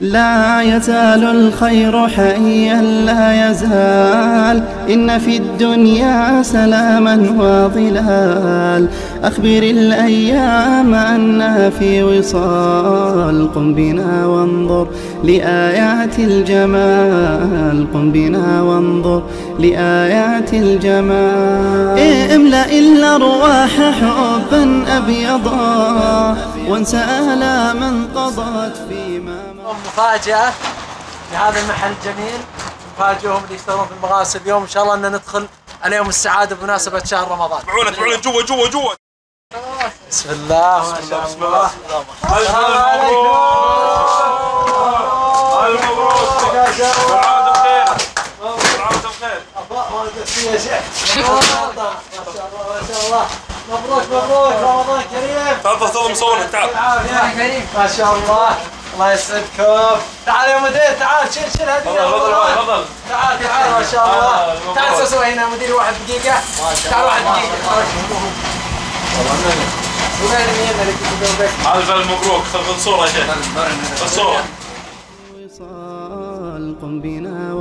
لا يزال الخير حيا لا يزال. إن في الدنيا سلاما وظلال. أخبر الأيام أنها في وصال. قم بنا وانظر لآيات الجمال. قم بنا وانظر لآيات الجمال. املأ الأرواح حبا أبيضا وانسى آلاما قضت فيما مضى. مفاجأة لهذا المحل الجميل نفاجئهم اللي يشتغلون في المغاسل اليوم. إن شاء الله ان ندخل عليهم السعادة بمناسبة شهر رمضان. بعونك بعونك جوا جوا جوا. بسم الله ما شاء بسم الله. الله السلام عليكم. ألف مبروك ما شاء الله ما شاء الله مبروك مبروك رمضان كريم تعال تفضل مصورك تعال ما شاء الله الله يسعدكم تعال يا مدير تعال شيل شيل هذه تفضل تفضل تفضل تعال تعال ما شاء الله آه، تعال. سوي هنا مدير واحد دقيقة تعال واحد دقيقة ألف مبروك خذ صورة يا شيخ الصورة قم بنا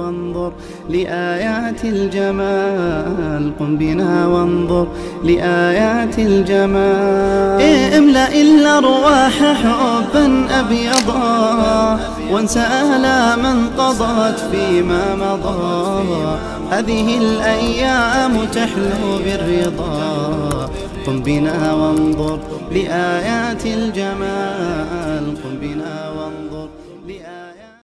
وانظر لآيات الجمال. قم بنا وانظر لآيات الجمال. املأ الأرواح حبا أبيضا. وانسى آلاما قضت فيما مضى. هذه الأيام تحلو بالرضا. قم بنا وانظر لآيات الجمال.